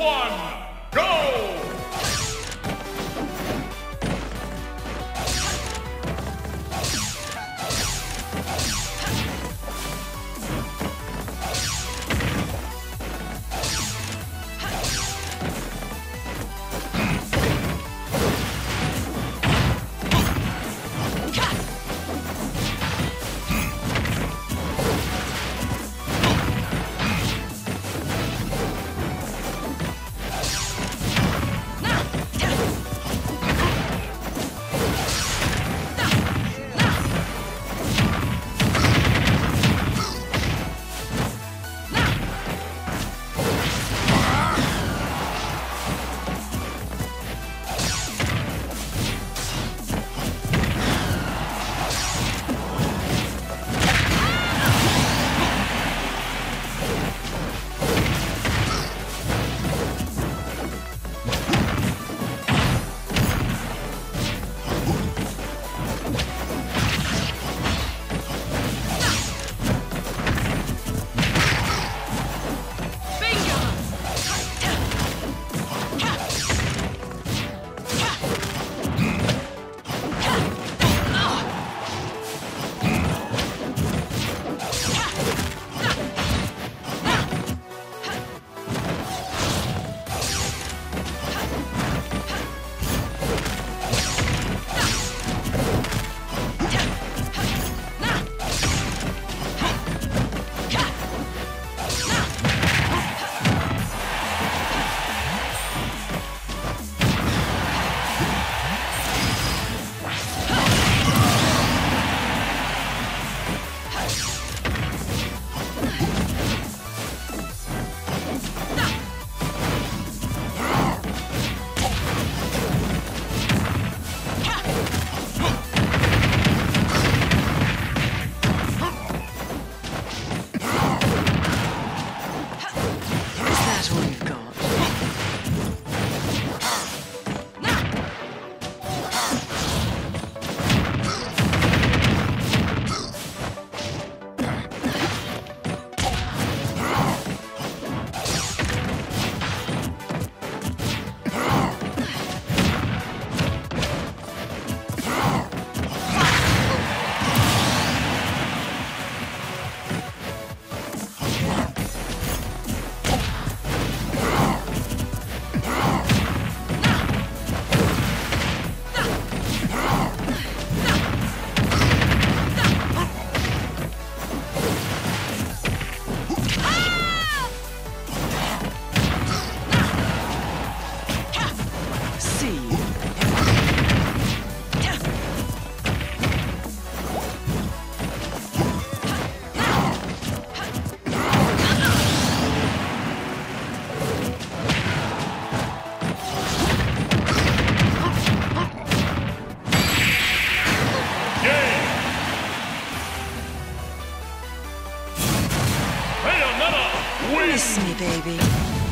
one. that one. Miss me, baby.